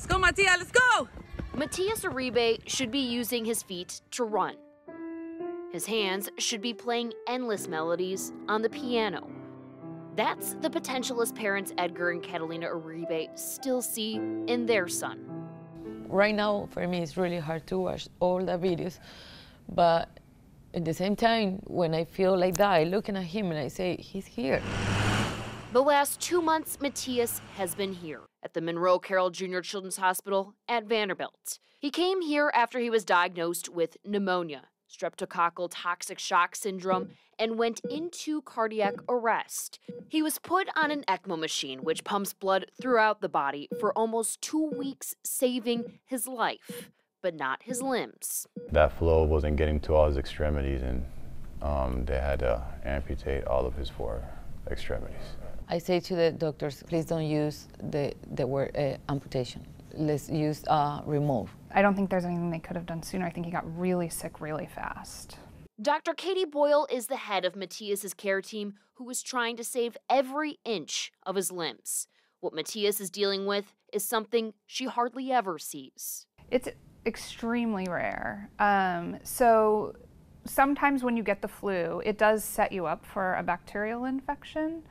Let's go, Mattia, let's go! Matias Uribe should be using his feet to run. His hands should be playing endless melodies on the piano. That's the potential his parents Edgar and Catalina Uribe still see in their son. Right now, for me, it's really hard to watch all the videos, but at the same time, when I feel like that, I looking at him and I say, he's here. The last two months, Matias has been here at the Monroe Carell Jr. Children's Hospital at Vanderbilt. He came here after he was diagnosed with pneumonia, streptococcal toxic shock syndrome, and went into cardiac arrest. He was put on an ECMO machine, which pumps blood throughout the body for almost two weeks, saving his life, but not his limbs. That flow wasn't getting to all his extremities, and um, they had to amputate all of his four extremities. I say to the doctors, please don't use the, the word uh, amputation. Let's use uh, remove. I don't think there's anything they could have done sooner. I think he got really sick really fast. Dr. Katie Boyle is the head of Matias's care team who is trying to save every inch of his limbs. What Matias is dealing with is something she hardly ever sees. It's extremely rare. Um, so sometimes when you get the flu, it does set you up for a bacterial infection.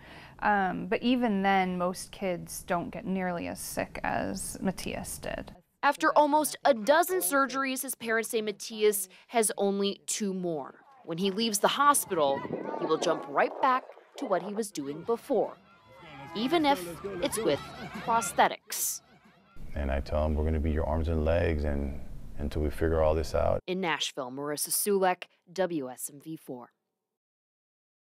Um, but even then, most kids don't get nearly as sick as Matias did. After almost a dozen surgeries, his parents say Matias has only two more. When he leaves the hospital, he will jump right back to what he was doing before, even if it's with prosthetics. And I tell him we're going to be your arms and legs and until we figure all this out. In Nashville, Marissa Sulek, WSMV4.